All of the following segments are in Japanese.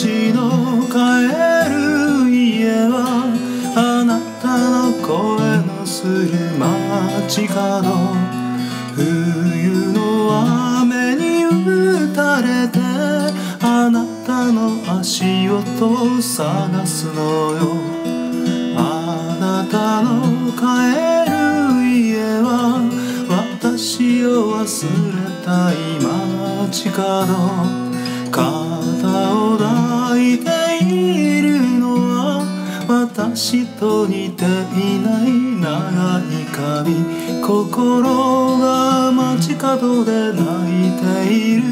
私の帰る家はあなたの声のする街角冬の雨に打たれてあなたの足音探すのよ。あなたの帰る家は私を忘れたい街角。肩を私と似ていない長い髪心が街角で泣いている。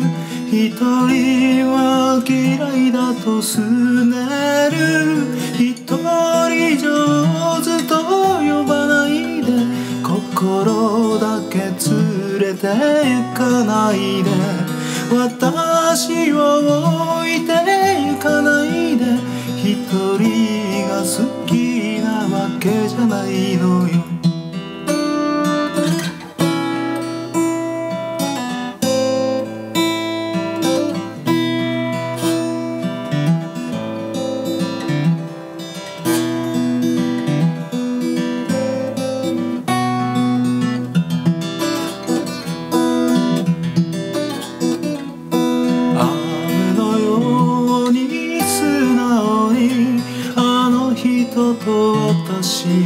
一人は嫌いだとすねる。一人上手と呼ばないで。心だけ連れて行かないで。私を置いて行かないで。なわけじゃ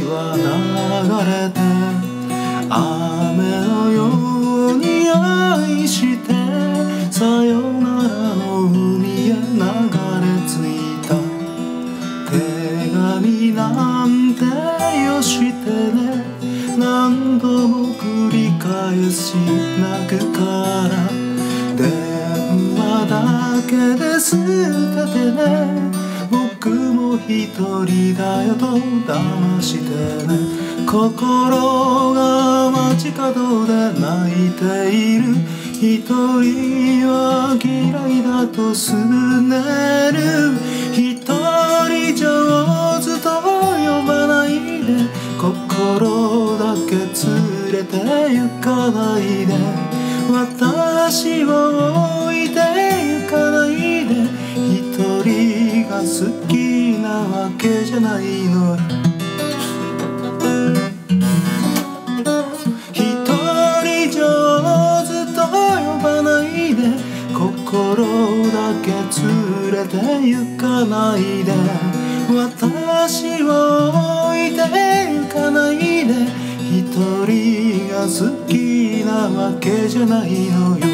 は流れて雨のように愛してさよならの海へ流れ着いた。手紙なんてよしてね。何度も繰り返し泣くから。電話だけで捨ててね。僕も一人だよと騙してね。心が街角で泣いている。一人は嫌いだとすねる。一人上手と呼ばないで。心だけ連れて行かないで。私をけじゃないの。一人上手と呼ばないで心だけ連れて行かないで私を置いて行かないで一人が好きなわけじゃないのよ。